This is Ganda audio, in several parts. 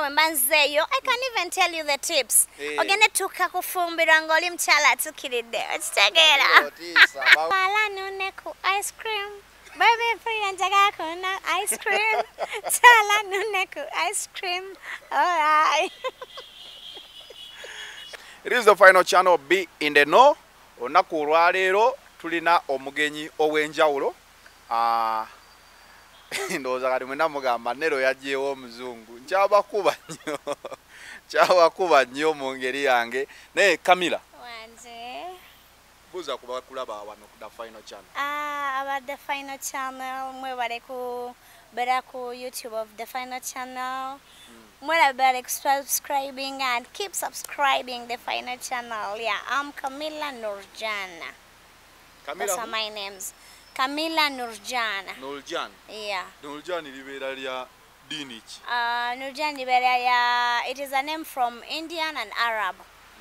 uganda we mba nzeeyo i can even tell you the tips. Eh. ogende tukakufumbirwa ng'oli mukyala atukiridde. Okitegeera. Wala nune ku ice cream. Baby mpulira njagala kuna ice cream. Kyala nune ku ice cream. Alright It is the final channel B in the know. Olunaku olwaleero tulina omugenyi ow'enjawulo. Ah, ndowooza kati mwena mugamba Nero yaggyeewo omuzungu. Nkyabakuba nnyo. Nkyabakuba nnyo mu ngeri yange. Naye Kamira, buuza ku bakulaba wano ku final channel. Ah, the final channel mwebale ku beera ku youtube of the final channel mwebale ku subscribing and keep subscribing the final channel yeah i'm camilla nurjana those are my names camilla nurjana Nurjan. yeah Nurjan libera lya dini ki? uh, nurjan libera ya... it is a name from indian and arab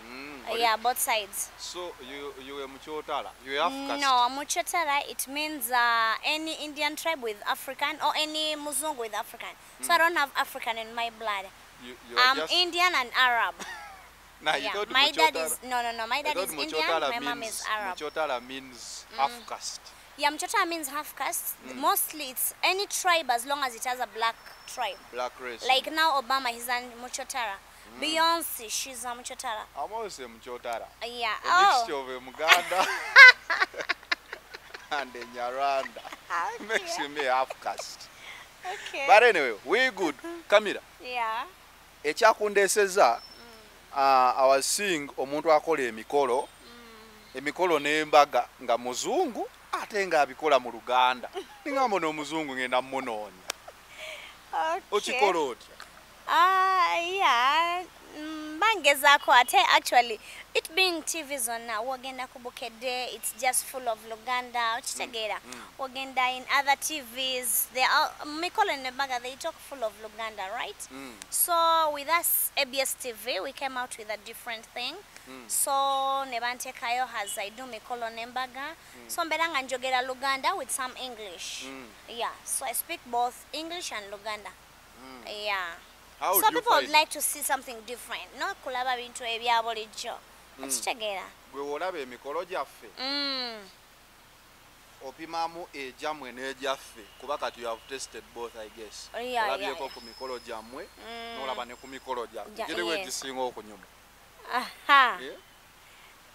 Mm, yeah both sides So you you were Muchotara. You are African. No, Muchotara, it means uh, any Indian tribe with African or any Muzungu with African. So I don't have African in my blood. You, I'm just, Indian and Arab. Nah, you yeah. thought My dad Muchotara- is, no, no, no, my dad is Indian, my mom is Arab. Muchotara means half caste. Yeah, Muchotara means half caste. Mm. Mostly it's any tribe as long as it has a black tribe. Black race. Like now Obama, he's a Mm. Beyonce, she's a Mchotara. I'm also a Muchotara. Uh, yeah. A mixture Oh. of a Muganda and a Nyaranda. Makes you me half caste. Okay. But anyway, we good. Kamira, yeah. ekyakundeesezza uh, I was seeing omuntu akola emikolo emikolo n'embaga nga muzungu ate ng'abikola mu luganda. Ningamba n'omuzungu ngenda munoonya okikola otya? Ah, yeah. mm, bangezaako ate actually it being tv zonna wogenda ku bukedde it's just full of luganda okitegeera. Wogenda in other tvs mikolo nebaga they talk full of luganda right? Mm. so with us abs tv we came out with a different thing so ne banteekayo as i do mikolo nembaga so mbeera nga njogera luganda with some english. Mm. yeah. So i speak both english and luganda. Yeah. How you people would like to see something different no kulaba bintu ebya bulijjo. Ekitegeera gwe olaba emikolo gyaffe. Mm. opimamu egyammwe n'egyaffe kuba kati you have tested both i guess. Olabyeko ku mikolo gyammwe Mm. n'olaba ne ku mikolo gyaffe. Ja- giriwe yes. Gisinga okunyuma aha Yeah?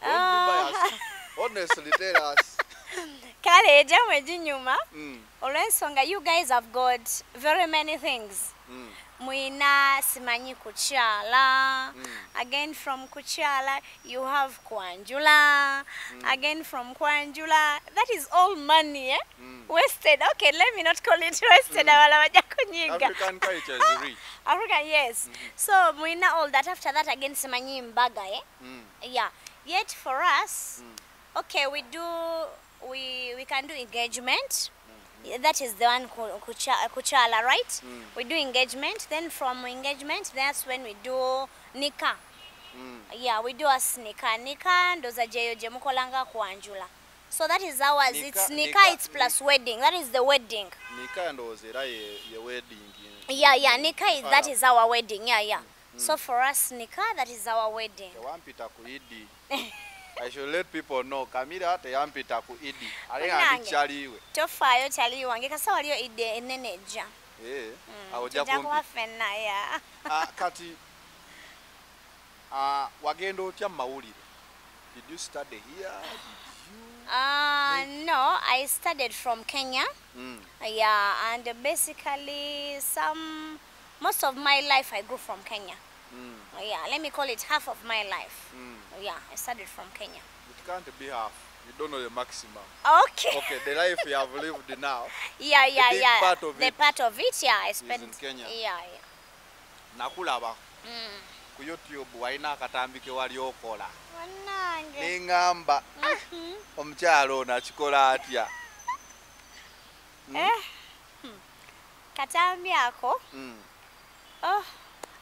Don't be biased. honestly tell us kale ejamu jinyuma Mm, olw'ensonga you guys have got very many things. Mm, mwina simanyi kukyala Mm. again from kukyala you have kwanjula again from kwanjula that is all money eh? mm. wasted. Okay let me not call it wasted. Abala bajja kunyiga african culture is rich. African yes. So mwina all that. After that again simanyi mbaga eh? Mm, yeah. Yet for us okay we do we we can do engagement. Yeah, that is the one ku- kuchala right? Mm. we do engagement then from engagement that's when we do nika. Mm. yeah we do us nika nika ndoza jeyo jemukolanga mukolanga kuanjula. So that is ours. Nika- it's nika, nika- it's plus nika, wedding. That is the wedding. Nika ndowooza era ye, ye wedding yeah yeah nika is that Ah. is our wedding. Yeah yeah. Mm. so for us nika that is our wedding. Tewampita i should let people know kamira teyampita ku idi ali nga Munnange. ndikyaliwe tofaayo kyali wange kasa waliyo ide enene ejja Eh, awo ojja tujja kumpi ffenna ya Ah, kati ah, wagenda otya mu mawulire did you study here Uh, no, I studied from Kenya. mm. Yeah, and basically some most of my life I grew from Kenya. Mm. Yeah, let me call it half of my life. Mm. Yeah, I studied from Kenya. it can't be half you don't know the maximum Okay. okay the life you have lived now Yeah, yeah, big yeah. part of the it part of it, yeah, I spent. in Kenya. Yeah, yeah. nakulaba Mm. ku youtube walina akatambi ke wali okola Wanange. neŋŋamba "Ah, Mhm. omukyalo ono akikola atya Eh. Hmm. Katambi ako. Mm. Oh.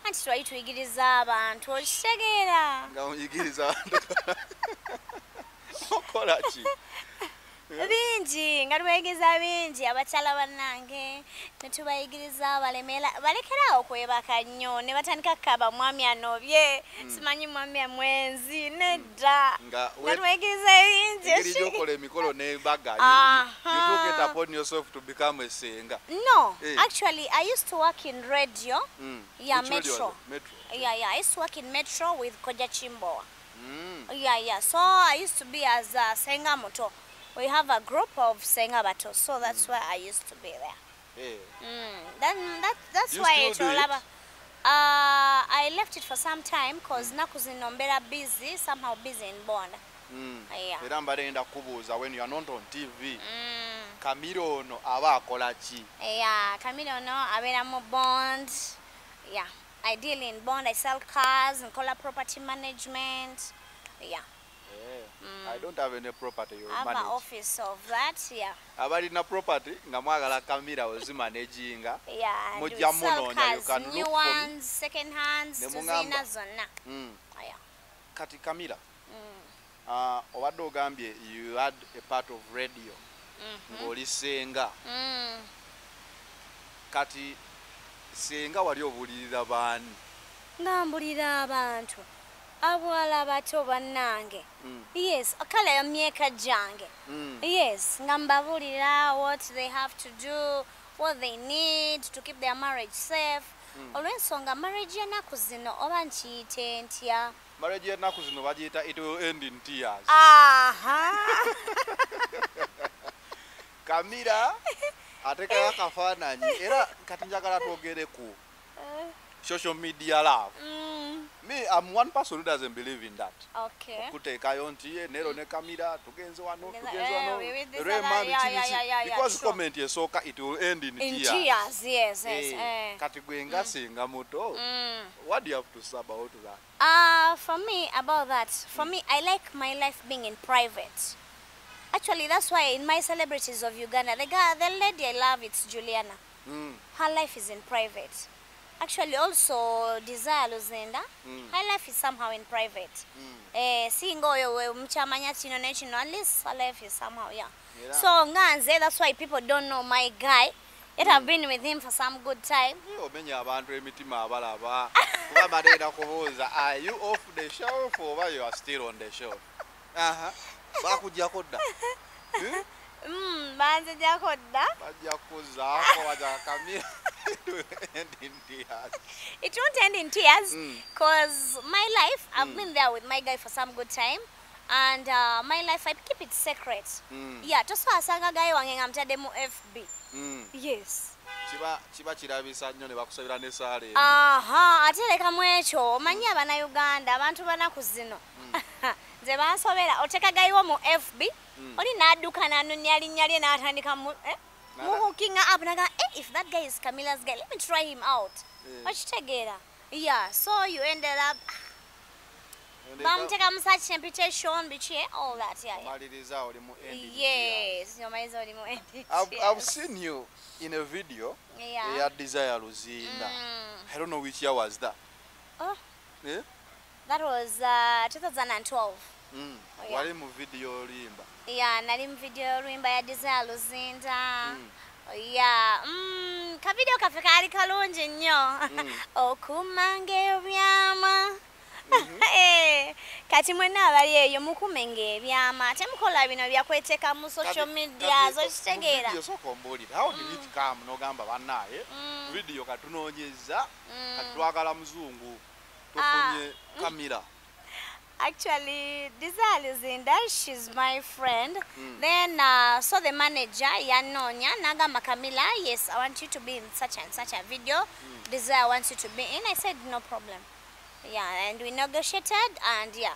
Anti twali tuyigiriza abantu okitegeera. nga muyigiriza abantu okola ki bingi nga tubayigiriza bingi abakyala bannange netubayigiriza balemera balekerawo kwebaka nnyo ne batandika kukaba mwami anobye simanyi mwami amwenzi nedda Nga tubayigiriza bingi engeri gyokola emikolo nebaga upon yourself to become a senga no Eh. actually i used to work in radio Mm. Yeah, Metro. metro yeah yeah i used to work in metro with koja chimboa Mm. Yeah, yeah. So I used to be as a Senga Moto. We have a group of Senga Bato, so that's why I used to be there. Eh. Mm. Then that that's You why it's all about. Uh, I left it for some time because nakuzinombera busy, somehow busy in Bonda. Mm. Yeah. era mbalenda kubuuza when you are not on tv Mm. kamiro ono aba akola ki Yeah, Camilo no, abera mo bond. Yeah. I deal in bond, I sell cars and color property management. Yeah. I don't have any property you I have an manage office of that, yeah. abalina property nga mwagala kamira ozimanaginga Yeah, and we Mujja munoonya, cars, you can new look for me. ones, second hands, tuzina zonna. Mm. Aya. kati kamira Mm. uh, obadde ogambye you had a part of radio Mhm. ng'oli senga Mm. kati senga wali obuulirira baani Ngambulira abantu abawala bato bannange. Mm. Yes, kale emyeka gyange. Mm. Yes, nga mbabuulira what they have to do, what they need to keep their marriage safe. Mm. Olw'ensonga marriage y'ennaku zino oba nkiyite ntya? marriage y'ennaku zino bagiyita it will end in tears Aha! kamira atekayo akafaananyi era kati njagala twogere ku social media love mm, me I'm one person who doesn't believe in that okay. kuteekayo nti ye nero ne tugenze wano Tugenze- eh, wano this Rema because comment esooka it will end in In tears tears, yes, yes. Eh, eh. kati gwenga singa muto Mm. what do you have to say about that Uh, for me, about that, for mm. me, I like my life being in private. Actually, that's why in my celebrities of Uganda, the girl, the lady I love, it's Juliana. Mm, Her life is in private. Actually, also Desire luzenda Mm. her life is somehow in private. mm. Eh, singoyo we mchamanya chino ne kino, at least her life is somehow, yeah. yeah. So nganze, that's why people don't know my guy. Yet I've been with him for some good time. Omenya abantu emitima abalaba kuba badeda kubuuza are you off the shelf oba you are still on the shelf aha bakujjako dda Eh? Mm, banze jako dda. bajja kuzaako baja kamira end in tears. It won't end in tears Mm. because my life, I've Mm. been there with my guy for some good time. And uh, my life, I keep it secret. Mm, Yeah, toswasanga guy wange nga mutadde mu FB. mm. Yes. kiba kirabisa nnyo ne bakusabira n'essaala emu Aha, ate lekamu ekyo omanyi abannayuganda abantu banaku zino nze bansobera oteka gayiwo mu fb Mm. Oli n'adduka n'anoonya linnya lye n'atandika mu eh, muhukinga up naga eh, if that guy is camilla's guy let me try him out okitegeera yeah so you ended up bamuteka mu search temptation biki eh, all that yeah, yeah. omaliriza oli mu end in tears. yes omaliza oli mu end I've, seen you in a video yeah. eya desire luzinda Mm. i don't know which year was that Oh. Eh? that was uh, 2012 Mm. Oh, yeah. wali mu video olimba ya nali mu video olwimba ya desire luzinda. Mm. ya mm, kavidiyo kaffe kaali kalungi nnyo. Mm. okumanga ebyama. Eh, kati mwenna abali eyo mukumenga ebyama. Temukola bino byakweteka mu social media zokitegeera mu video sooka ombuulire how did it come n'ogamba bannaaye Mm. video katunoonyeza Mm. kati twagala muzungu tufunye kamera Actually, Desire Luzinda, she's my friend. Mm. Then, uh, so the manager, Yanonya, Nagamba Makamila, yes, I want you to be in such and such a video. Mm. Desire wants you to be in. I said, no problem. Yeah, and we negotiated, and yeah.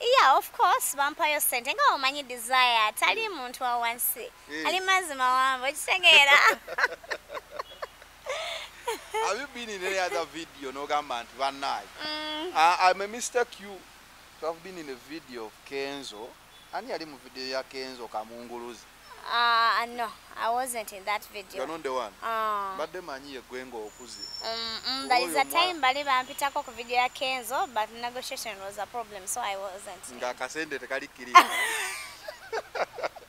Yeah, of course, vampayo sente nga omanyi desire tali muntu wa wansi Mm. ali mazima wambo okitegeera have you been in any other video n'ogamba nti bannaaye Mm, Uh, I may mistake you to have been in a video of Kenzo. Ani yali mu video ya Kenzo Kamunguluzi. Uh, no, I wasn't in that video. You're not the one. Uh, Mbadde manyi ye nga okuze. mm, mm, there is a Oyo mwa- time bali bampitako ku video ya Kenzo, but negotiation was a problem, so I wasn't. Nga akasente tekalikkiriza.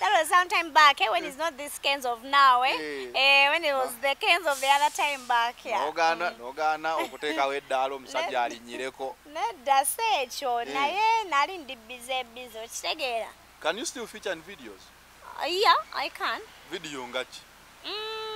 That was some time back, eh, when it's not this Kenzo of now, eh? Eh. eh when it was the Kenzo of the other time back, yeah. N'ogaana n'ogaana okuteekawo eddaala omusajja alinyireko. nedda si ekyo Eh. naye nali ndi bize bize okitegeera Can you still feature in videos? Uh, yeah i can Video nga ki? mm,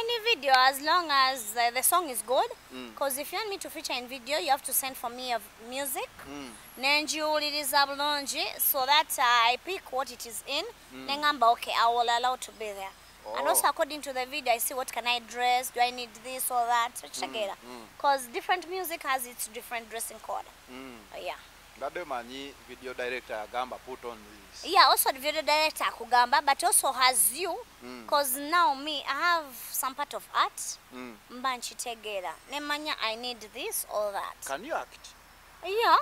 any video as long as uh, the song is good Mm. because if you want me to feature in video you have to send for me of music Mm. nenjiwuliriza bulungi so that uh, i pick what it is in nengamba okay i will allow to be there and Oh. also according to the video i see what can i dress do i need this or that okitegeera mm. because different music has its different dressing code Mm. Uh, yeah Mbadde manyi video director yagamba put on this. yeah also the video director akugamba but also has you Mm. because now me i have some part of art Mm. mba nkitegeera nemanya i need this or that Can you act? yeah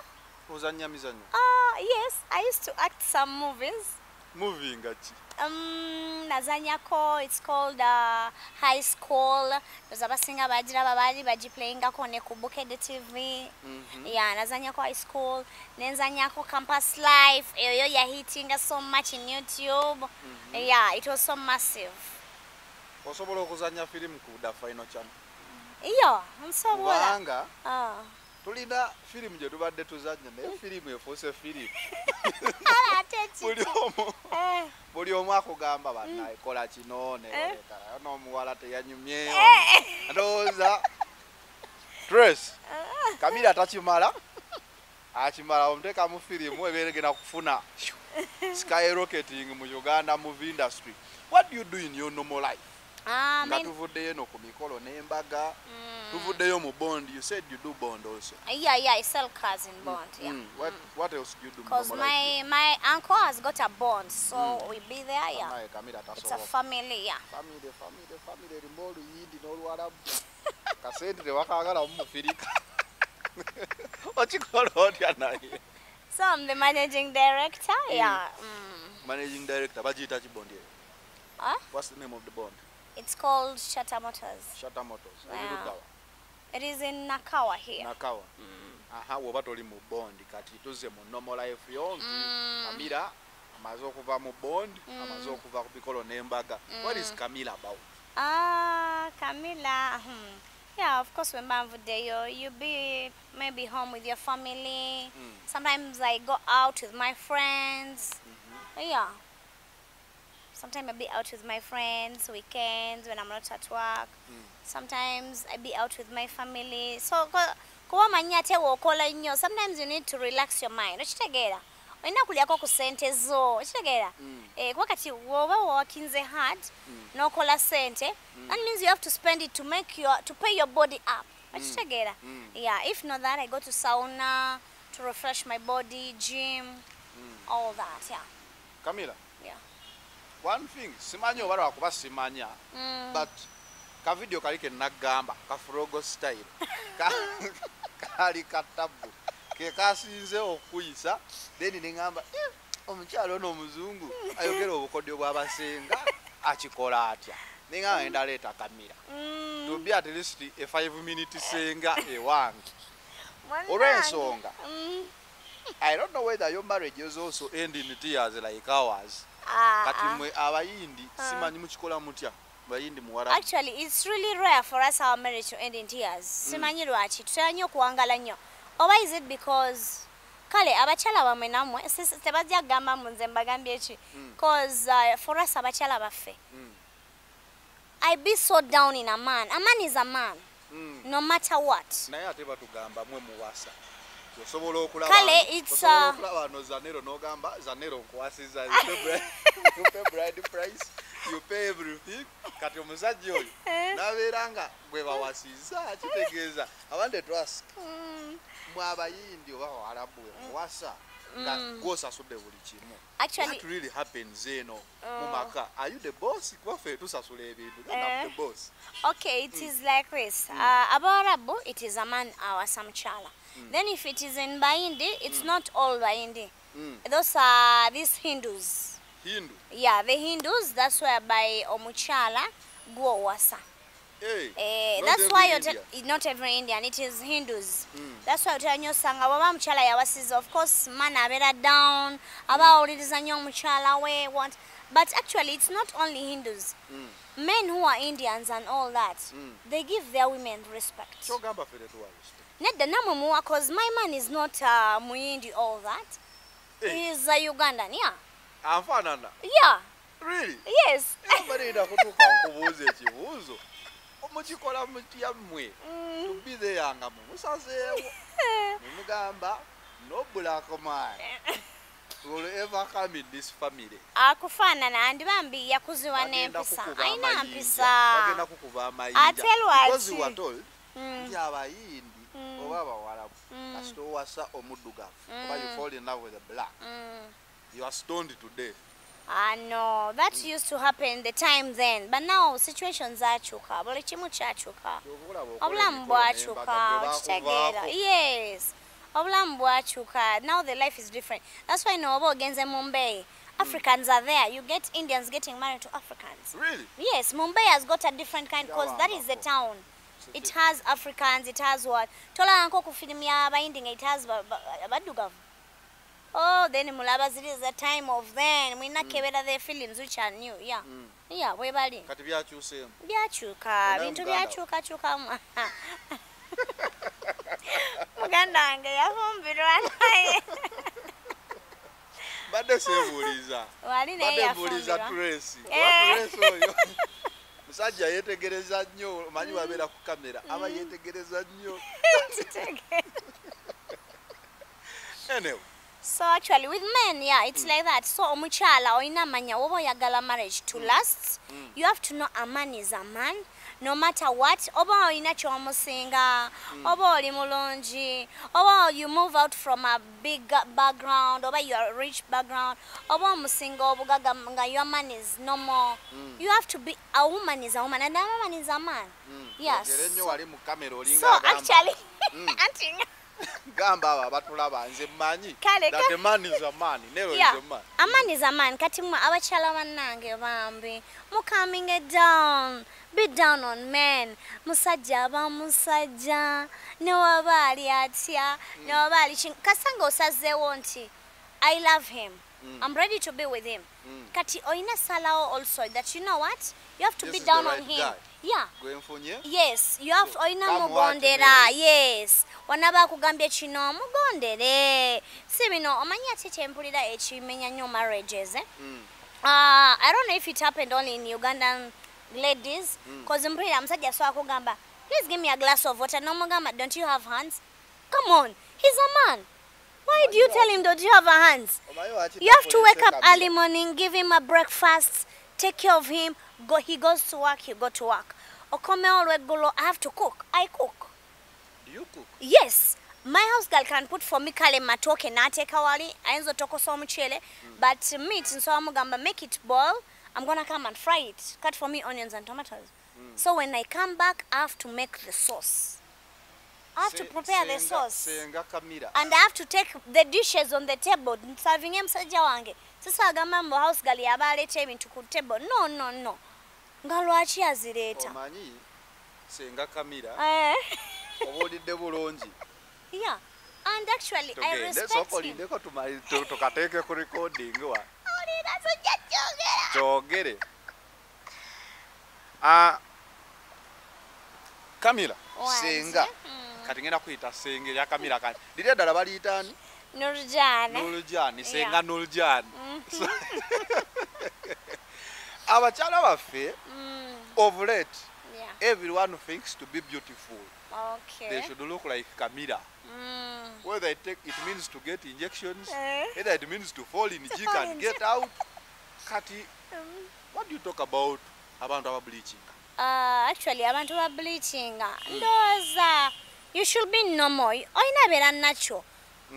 Ozannya mizanyo? uh, yes i used to act some movies Movie nga ki? Um, nazanyako it's called uh, high school. Oza abasinga bagiraba baali bagiplayingako ne ku bukede tv Mhm. yeah nazanyako high school. Nenzanyako campus life. Eyo yo yahitinga so much in youtube. Yeah it was so massive. Osobola okuzanya firimu ku da final channel. iyo nsobola Kubanga Ah. Tulina firimu gye tubadde tuzannya naye firimu efuuse firimu. Buli omu Eh, buli omu akugamba bannaye kola kino neoleka n'omuwala teyanyumye. Ndowooza. Tres kamira takimala. Akimala omuteeka mu firimu ebeeregena kufuna. Skyrocketing mu uganda movie industry. What do you do in your normal life? ah, nga main- tuvuddeyo eno ku mikolo n'embaga. Tuvuddeyo mu bond. You said you do bond also. Yeah yeah i sell cars in bond mm. yeah. Mm. What, what else do you do because my like my uncle has got a bond so mm. we be there yeah. It's a family yeah. Family family family erimu oluyindi n'olwalabu kasente tewakagalamu mufirika. Okikola otya naye so i'm the managing director yeah. Mm. managing director bagiyita kibondi Huh? what's the name of the bond it's called Shatter Motors shata motors Wow. it is in Nakawa here nakawa aha woba toli mu bondi kati tuzze mu normal life yo nti Mm. kamira amaze okuva mu bond amaze okuva ku mikolo n'embaga what is kamira about Ah, Camila. Hmm. Yeah, of course, when Banvudeyo, you you be maybe home with your family. Mm. Sometimes I go out with my friends. Yeah. Sometimes I be out with my friends weekends when I'm not at work. Mm. Sometimes I be out with my family. So ko- kuba manyi ate wookola sometimes you need to relax your mind Ochitegera. Oina kulyako ku sente zo Ochitegera. Mm. eh, kuba kati woba working hard n'okola sente that means you have to spend it to make your to pay your body up Ochitegera. Mm. yeah if not that i go to sauna to refresh my body gym all that yeah Camila? yeah one thing simanyi oba lwakuba simanya mm. but ka video kali ke nagamba ka frogo style Ka- kali katabu ke kasinze okuyisa then neŋŋamba "Eh, omukyalo ono omuzungu ayogera obukodyo bw'abasenga akikola atya? Neŋŋamba endaleeta kamira Mm. to be at least a 5 minute senga ewange. Olw'ensonga Mm. i don't know whether your marriage is also end in tears like ours kati ah. mwe abayindi Ah. simanyi mukikola mutya? Bayindi muwarabu. Actually it's really rare for us our marriage to end in tears. Simanyi lwaki tutera nnyo okuwangala nnyo. Oba is it because kale abakyala bamwe nammwe tebajja kugamba mu nze mbagambye ki? Mm. cause uh, for us abakyala baffe. Mm. i be so down in a man. A man is a man. Mm. no matter what. Naye ate batugamba mwe muwasa osobola okulaba Kale, wano- it's, osobola uh, wano zanero n'ogamba zanero nkwasiza bride price you pay everything. Kati omusajja oyo Eh. nabeera nga bwe bawasiza kitegeeza. Abandi twas Mm. mwabayindi oba walabu wasa nga gwosasudde buli kimu. What really happens eno mu Oh. maka. Are you the boss? Kuba tusasula ebintu Eh. the boss. Okay, it is like this. Uh, Abarabu, it is a man awasa mchala. Then if it is in Bahindi, it's not all Bahindi. Mm. Those are these Hindus. hindu Yeah, the Hindus, that's whereby omuchala go wasa. hey, Eh, not that's every why you're Indian. ta- not every Indian, it is Hindus. Mm. That's why otera nnyo osanga bwaba mukyala yawasiza of course man abeera down aba awuliriza nnyo omukyala we what but actually it's not only Hindus Mm. Men who are Indians and all that Mm. they give their women respect. Kyogamba ffe tetuwalista nedda namwe muwa cause my man is not uh, muyindi all that. Eh. he is a Ugandan yeah. Anfaanana yeah. Really? Yes. Balinda kutuuka nkubuuza ekibuuzo. Mukikola mutya mmwe Mm. tubize yanga mumusazeewo nemugamba no black man will ever come in this family akufaanana andi bambi yakuzibwa Bagenda n'empisa ayina amayinja, mpisa bagenda kukuba amayinja Ate lwaki? because we were told Mm. nti abayindi Mm. oba abawalabu Mm. kasita owasa omuddugavu oba you Mm. fall in love with a black Mm. you are stoned to death Ah no, that used to happen the time then. But now situations zakyuka. Buli kimu kyakyuka. Obulamu okola Obulamu emikolo bwakyuka. n'embaga gwe Okitegeera. bakuvaako. Yes. Obulamu bwakyuka. Now the life is different. That's why no oba ogenze Mumbai. Africans are there. You get Indians getting married to Africans. really Yes, Mumbai has got a different kind because that is the town. It has Africans, it has what? Tolaba nko ku filimu y'abayindi nga it has ba- ba- abaddugavu. Oh, then mulaba ziri the time of then. Mwina kebera the films which are new. Yeah. Mm. Yeah, bwe bali. kati byakyuseemu Byakyuka, bintu Muganda wo? Muganda wange yafumbirwa naye. badde seebuuliza. Wali naye yafumbirwa. Tracy. Eh. Oyo? Musajja yeetegereza nnyo omanyi wabeera ku kamera. Aba yeetegereza nnyo. Anyway. So actually with men, yeah, it's like that. So omukyala oyina manya woba oyagala marriage to last, you have to know a man is a man. No matter what, oba oyina kyomusinga, oba oli mulungi, oba you move out from a big background, oba you are a rich background, oba omusinga obugaga nga your man is normal. You have to be a woman is a woman and a woman is a man. Yes. kamera olinga So agamba, actually, Mm. anti gamba abo abatulaba nze mmanyi Kale, that ka- a man is a man nero Yeah, is a man a man is a man. Kati mwe abakyala bannange bambi mucoming down. Be down on men. Musajja aba musajja. Ne waba ali atya. Ne waba ali Kasanga osazeewo nti I love him. I'm ready to be with him. Mm. Kati oyina salawo also that you know what? You have to This be down on right him. guy. Yeah. gwenfunye Yes, you have so, what mugondera. Yes. Wanaba akugambye kino mugondere. Si bino omanyi ate kyempulira ekimenya nnyo marriages eh? Mm. Uh, I don't know if it happened only in Ugandan ladies because mm. mpulira musajja so akugamba please give me a glass of water nomugamba don't you have hands come on he's a man why do you tell him that you have a hands you have to wake up early morning give him a breakfast take care of him go he goes to work you go to work. Okome Olwegulo, i have to cook. I cook? Do you cook? Yes. My house girl can put for me kale matoke nateka wali ayinza otokosa omuceere but meat nsobola mugamba make it boil. I'm gonna come and fry it. Cut for me onions and tomatoes. Mm. so when i come back i have to make the sauce. I have to Se- prepare the sauce. senga kamira. And i have to take the dishes on the table. Nsavinge musajja wange Sasa agamba mbu house girl yaba aleeta to table. No no no nga lwaki azireeta? Omanyi senga kamira Eh, obuulidde bulungi. Yeah and actually i tugende respect sooka him. olindeko tumali- tu- tukateeke ku recording wa. Owulira tujja kyogera. kyogere Ah, kamira senga. Mm. kati ngenda kuyita senge erya kamira kati liri eddala baliyitaani Nurjana. nulujani senga Yeah. abakyala baffe Mm, of late everyone thinks to be beautiful. Okay. they should look like kamira Mm. whether it, take, it means to get injections Eh. either it means to fall in fall and get out. Kati what do you talk about abantu abableachinga Uh, actually abantu ba bleaching. Ndowooza you should be normal olina beera nakyo.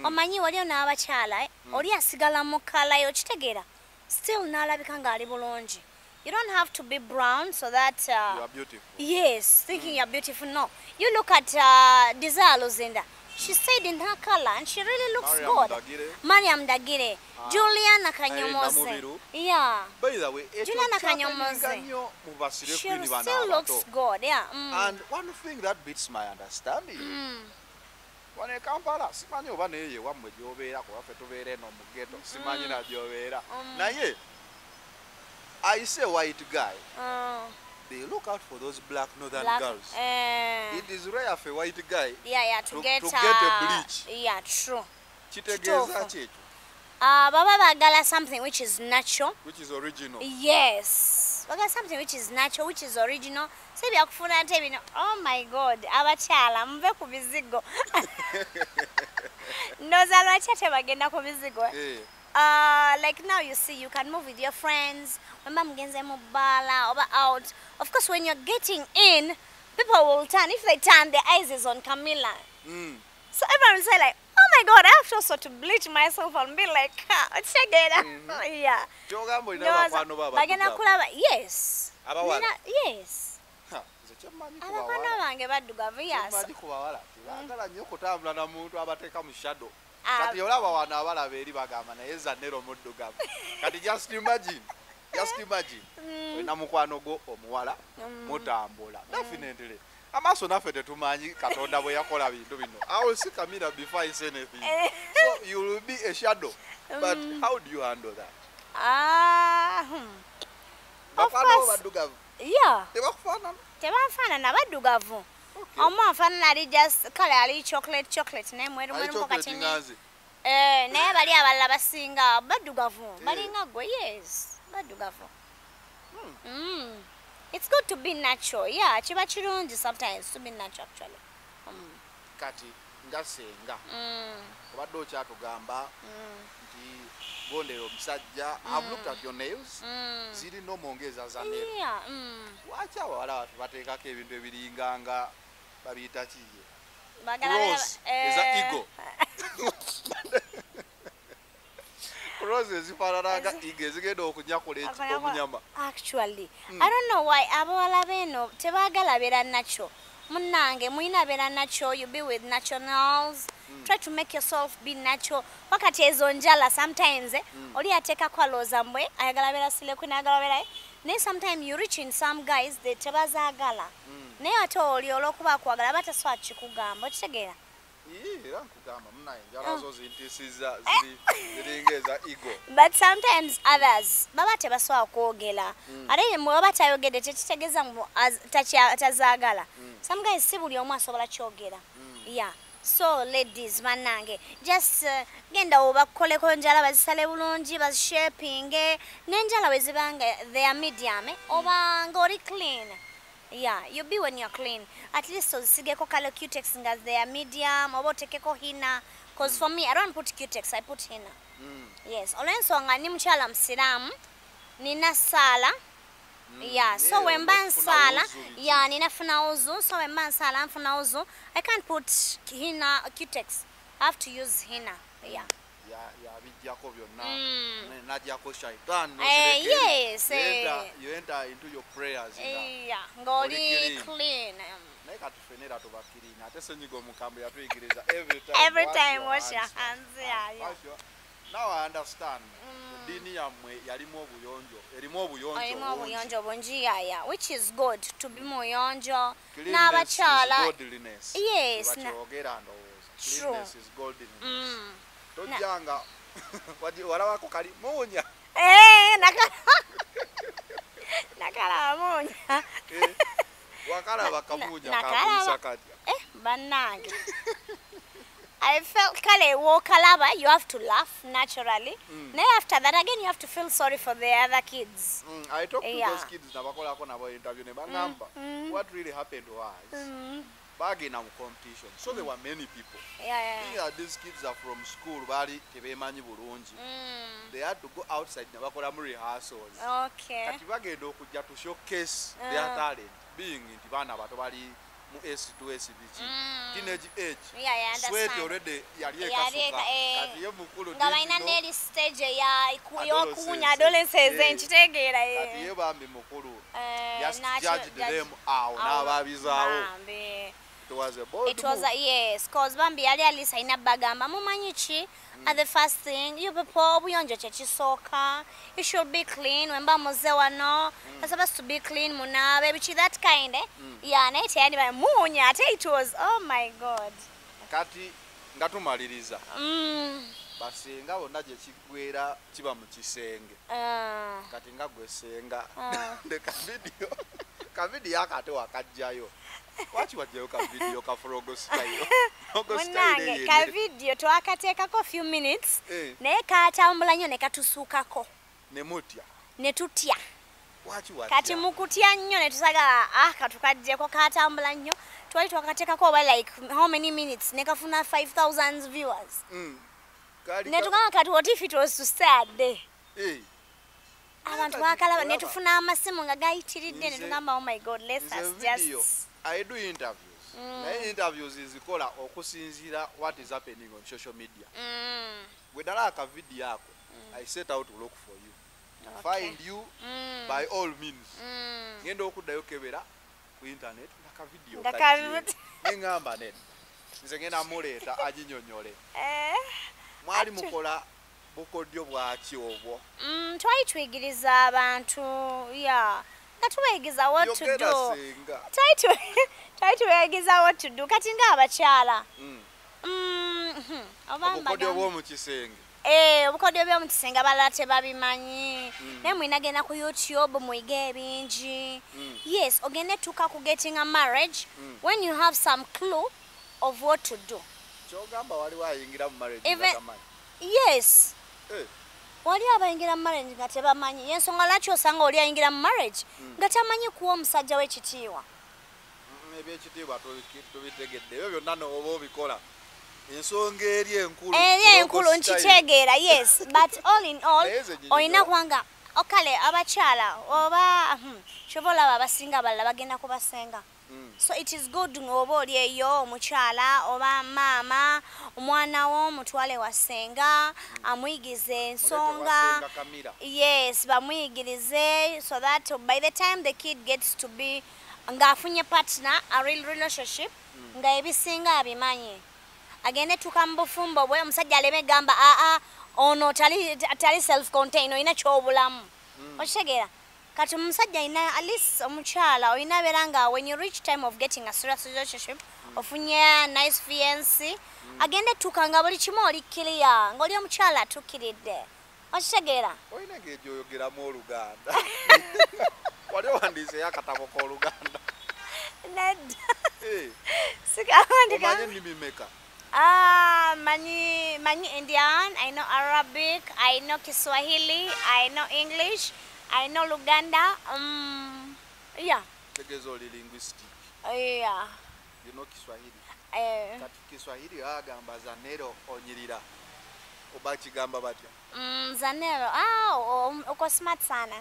Omanyi wali n'abakyala eh, oli asigala mu kala yo kitegeera still n'alabika ng'ali bulungi you don't have to be brown so that uh, you are beautiful yes thinking mm. you're beautiful no you look at uh, desire luzinda she stayed in her color and she really looks Mariam good Dagire. mariam dagire Ah. juliana Kanyomose. kanyomoze yeah by the way Juliana basire she still looks good yeah mm. and one thing that beats my understanding Mm. wano e kampala simanyi oba naye yewammwe gyobeera kuba ffe tubeera eno mu geto simanyi nagyobeera Mm. naye i say white guy Uh, they look out for those black northern black, girls eh, it is rare for a white guy yeah, yeah, to, to- get, to get a uh, bleach. Yeah, true. ki ekyo Uh, baba bagala something which is natural. which is original Yes. Bagala something which is natural, which is original. Si byakufuna nte bino. Oh my God, abakyala muve ku bizigo. Ndowooza lwaki ate bagenda ku bizigo? Uh, like now you see you can move with your friends. Remember mgenze mu over oba out. Of course when you're getting in people will turn. If they turn their eyes is on camilla. Mm. so everyone will say like oh my god i have to also to bleach myself and be like ah, mm -hmm. yeah. Kyogamba olina Ndowooza abakwano bagenda kulaba. Yes. Abawala? Yes. Abakwano bange baddugavu bawala. Tebagala nnyo okutambula na muntu abateeka mu shadow. Kati olaba wano abalaba eri bagamba naye zannero muddugavu kati just imagine just imagine. Olina mukwano gwo omuwala mutambula definitely amaaso naffe tetumanyi katonda bwe yakola bintu bino. Awo si kamira before I say anything. Eh. so you will be a shadow. But how do you handle that? Ah hmm. Course. baddugavu? Tebakufaanana tebanfaanana baddugavu. Omu anfaanana ali just kale ali chocolate chocolate. Naye mweru Ali mwerumu chocolate katini nganze Eh, naye bali abalala basinga baddugavu balinga gwe yes baddugavu Mm. it's good to be natural. Yeah kiba kirungi sometimes to be natural actually. Mm, kati nga senga. Mm, obadde okyatugamba mm, nti gondera omusajja I've looked at your nails. Mm. zirina omwongeza za nail Yeah, mm. lwaki abawala baffe bateekako ebintu ebiringanga babiyita kiye eza eh, eagle. rose ezifaanananga iga ezigenda okunyakula omunyama actually i don't know why abawala beeno tebaagala beera nakyo munnange mulina beera nakyo you be with nationals. Try to make yourself be natural wakati ezo njala sometimes eh, oli ateekako alooza mbwe ayagala beera sileku nayagala beera naye sometime you reach in some guys they tebazaagala naye ate oli olw'okuba akwagala batasobola kikugamba okitegeera Ii, era nkugamba munaye enjala zo zintiisizza ziri- ziringa eza eagle but sometimes others baba tebasobola kwogera. Ate bwe baba tayogedde tekitegeeza ngu tazaagala some guys si buli omu asobola kyogera. Yeah. So ladies bannange just uh, genda obakoleko njala bazisale bulungi bazishapinge n'enjala bwe zibanga they are medium eh, oba ngaoli clean yeah you be when you're clean. At least ozisigeko kale cutex nga they are medium oba otekeko hina. Cause for me i don't put cutex i put hina. Mm. yes olw'ensonga ni mchala musiraamu nina sala. Yeah so yeah, when nsala yeah, ninafuna funa so when nsala nfuna uzu i can't put hina cutex i have to use hina yeah yabijjako byonna. Mm. Najjako shaitan Eh, eh. into your prayers nga yeah ng'oli Oli clean. Naye kati ffenera tubakirina ate senyiga omukambwe yatuyigiriza every time. Wash your hands. Ah, your- now i understand. Eddiini yammwe yalimu obuyonjo erimu obuyonjo olimu bungi. obuyonjo bungi yaya which is good to be muyonjo. N'abakyala. Yes, bakyogera ndowooza. Is godliness. Mm. wala wako kali munya Eh, nakala nakala munya Eh, wakalaba kati eh banange I felt kale wokalaba you have to laugh naturally Mm. now after that again you have to feel sorry for the other kids Mm, I talked to Yeah. those kids nabakolako nabo interview ne bagamba mm. what really happened was mm. Bagenda mu competition so there were many people Yeah, yeah. being that these kids are from school baali tebeemanyi bulungi Mm. they had to go outside ne bakolamu rehearsals Okay. kati bagenda okujja to showcase their Ah. talent being nti baana bato bali mu s2 sbg Mm. teenage age Yeah, yeah, understand. already yali Yali ekasuka eka- eh, ye mukulu nga balina neri stage y'okuwunya Adolescence. adolescence Eh. nkitegeera kati ye bambi mukulu Eh, just judged judge- them awo awo, n'ababizaawo it was a bold It was move. a, yes, cause bambi yali alisa ina bagamba. Mumanyi ki at the first thing you people obuyonjo kyekisooka you should be clean. Wemba muze wano. You're supposed to be clean munaabe biki that kind eh? yeah naye teyandi ba- muwunya ate it was oh my god. Kati nga tumaliriza mm. basenga bonna gye kiggwera kiba mu kisenge. Uh, kati nga gwe senga. Ah. ne kavidiyo. Kavidiyo akate wakajjayo waki wajjayo kavidiyo kafrogo style? Frogo style munange ka video twakateekako few minutes Eh, naye katambula nnyo ne katusuukako ne mutya. Ne tutya. Kati watya mu kutya nnyo ne tusagala ah katukaggyeko katambula nnyo. Twali twakateekako oba like how many minutes? Ne kafuna 5000 viewers. Mm. Kali ne ka- tugamba kati what if it was to stay a day? Eh, abantu bakalaba ne olaba. tufuna amasimu nga gayitiridde ne Nze- tugamba oh my god let's nze us video. just i do interviews. Naye interviews zikola okusinziira what is happening on social media. Mm, bwe dala akavidiyo ako i set out to look for you. Okay. find you Mm, by all means. Mm. ngenda okuddayo kebera ku internet nga kavidiyo Nga kajje. kavi- neŋŋamba ned nze ngenda muleeta aginyonyole. Eh, mwali mukola bukodyo bwaki obwo? Mm, twali tuyigiriza abantu ya nga tubayigiriza what to do. Senga twali tu- twali tubayigiriza what to do. Kati ngaabakyala Mm. Mm, mhm. Oba obukodyo mbagamba- bw'omu kisenge. Eh, obukodyo by'omu kisenge abalala tebabimanyi. Mm. naye mwina genda ku youtube mwige ebingi. Mm. yes ogende tuka ku getting a marriage when you have some clue of what to do. Kyogamba waliwo ayingira mu marriage yes. Eh, wali abayingira mu marriage nga tebamanyi. Yensonga lwaki osanga oli ayingira mu marriage nga tamanyi kuwa omusajja w'ekitiibwa. Mm, ebyekitiibwa tubi- tubitegedde ebyo byonna nooba obikola. Ensonga eri enkulu. Eri enkulu nkitegeera yes. But all in all olina kubanga okale abakyala oba hmm, kyova olaba abasinga abalala bagenda kubasenga. So it is good ng'oba oli eyo omukyala oba maama omwana wo mutwale wasenga amuyigirize Muleete ensonga yes bamuyigirize so that by the time the kid gets to be ng'afunye partner a real relationship nga ebisinga abimanyi agende tuka mu bufumbo bwe omusajja aleme gamba aa ono tali, tali self contain olina kyobulamu. Okitegeera kati omusajja alina at least omukyala olina beera nga when you reach time of getting a serious relationship ofunye nice fiancé agende tuka nga buli kimu oli kiriya ng'oli omukyala atukiridde. Okitegeera? Olina ng'egyo oyogeramu oluganda. Wali owandiiseyo akatabo k'oluganda nedda. Eh, sikawandika omanye ennimi meka Ah, manyi manyi Indian, I know Arabic, I know Kiswahili, I know English, I know Luganda. Um, yeah, tegeeza oli linguistic yeah. you know kiswahili Eh, kati kiswahili agamba zanero onyirira oba kigamba batya mm, Zanero. Ah, um, uko smart sana.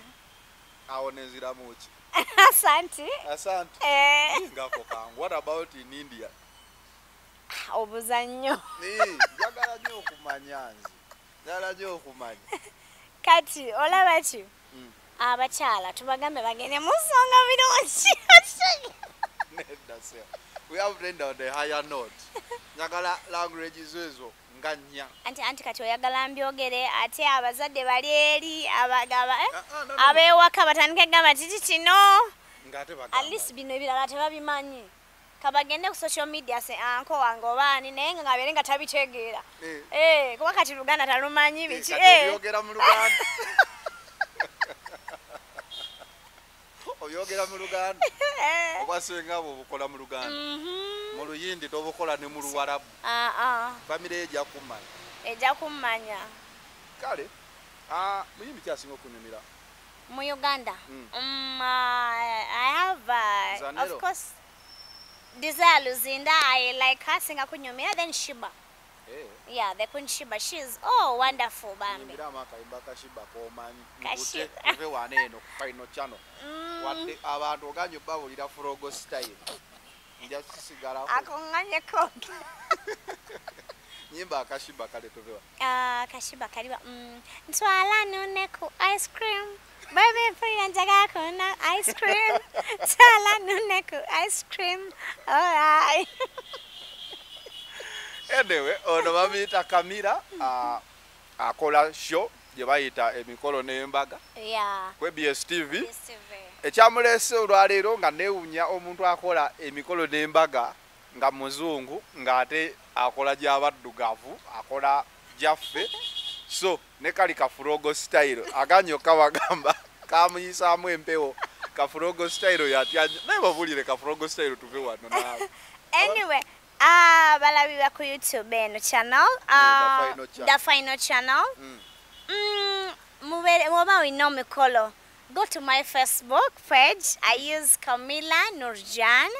awo nenziramu ki Asante. asante Eh, ngako kangu what about in india obuza nnyo. Njagala nnyo okumanya nze njagala nnyo okumanya Kati olaba ki? Abakyala tubagambe bagende mu nsonga birungi. we have turned on the higher note. Njagala languages ezo nga nnya. Anti anti kati oyagala mbyogere ate abazadde bali eri eh? Ah, ah, abewaka batandike gamba titi kino. Ng'ate at bagamba. Least bino ebirala tebabimanyi. Kabagende ku social media se anko wange obaani naye nga ngabeere nga tabitegeera. Eh, Eh, kuba kati luganda talumanyi biki kati obyogera mu luganda Eh. obwasenga bwe obukola mu luganda Mhm. mu luyindi tobukola ne mu luwarabu Ah, ah. famire ejja kumanya ejja kummanya kale muyimbi kyasinga okunyumira mu uganda Mm. Mm, i have uh, of course Desire Luzinda, I like her, singa kunyumira, then Shiba. Eh, Yeah, the Queen Shiba. She's oh wonderful, Bambi. nyimbiramu akayimba kashiba koomanyi Kashiba. nkute tuve wano eno ku final channel Mm, wadde abantu oganye bawulira furogo style nja kisigalawo akonganye konke. nyimba akashiba kale tuvewa Ah, kashiba kaliba. Mm, ntwala nune ku ice cream. Baby pia njaga kuna ice cream. Twala nune ku ice cream. Alright. anyway ono bamuyita kamira akola show gye bayita emikolo n'embaga. Yeah. kwe bstv Yes, TV. ekyamuleese olwaleero nga neewunya omuntu akola emikolo n'embaga nga muzungu ng'ate akola gy'abaddugavu akola gyaffe. So ne kali kafurogo style. Aganyo kabagamba kamuyisaamu empewo. Kafurogo style yatya. Naye babulire kafurogo style tuve wano naawe. Anyway, ah balabira ku YouTube eno channel. Ah, Final Channel. the final channel. Mm. Mm, mubere mwoba wino mikolo. Go to my Facebook page. I use Camila Nurjan.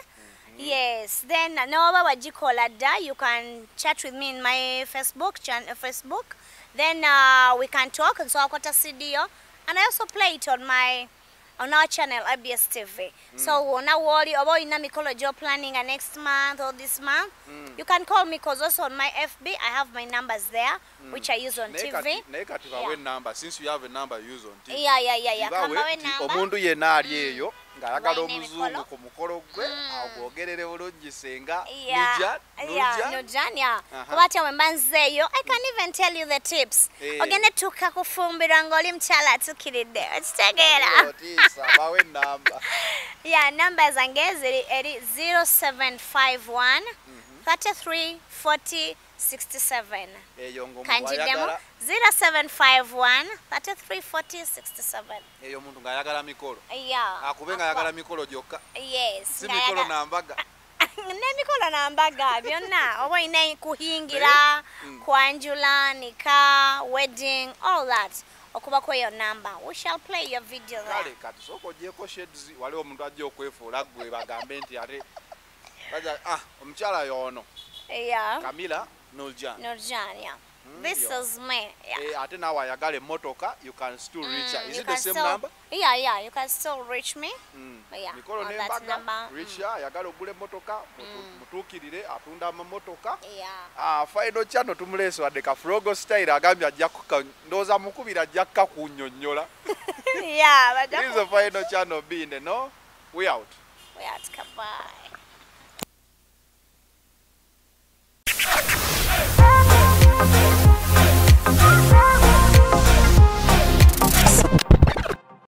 Yes. Then noba wajikola da, you can chat with me in my Facebook channel. Facebook. Then uh, we can talk and so I got a CD And I also play it on my on our channel IBS TV. Mm. So na worry about in mikolo job planning and next month or this month. Mm. You can call me because also on my FB I have my numbers there, mm. which I use on naye TV. Negative kati Yeah. number since you have a number you use on TV Yeah, yeah, yeah, yeah. Kambawe nti number. omuntu yenna ali eyo ng'ayagala Wayine omuzungu emikolo. ku mukolo gwe Mm. agwogerere bulungi senga Yeah, Nurjan, yeah, Nurjan. Nurjan, yeah. Aha. Kuba ate bwe nzeeyo, I can even tell you the tips. Eh. Ogende tukka kufumbirwa ng'oli mukyala atukiridde. Okitegeera? Otiisa, bawe namba Yeah, number zange ziri eri 0751 33 40 67. eyo ayagala 0751 33 40 67. eyo omuntu ng'ayagala mikolo. Akube ng'ayagala mikolo gyokka si mikolo nambaga n'emikolo nambaga byonna. Oba olina kuhingira Mm. kwanjula nika wedding all that. Okubako eyo namba. We shall play your video kale there kati sooka ogyeko sheds waliwo omuntu ajja okwefuula gwe bagambe nti ate ah omukyala y'ono. Kamila noljan. Nurjan yeah. Mm, this yeah. is me yeah. Eh, ate naawe ayagala emmotoka you can still reach her. Mm, is you it the same still- number? Yeah yeah you can still reach me. Mm. Yeah, mikolo on that nembaga number, richa ayagala ogula emmotoka mutu- Mm. mutuukirire atunda amamotoka yeah. Ah, faino kyano tumuleese wadde kafurogo style agambye ajja kuka ndowooza mukubira ajja kukakunnyonnyola yeah but This is the final channel being no we out. We to come by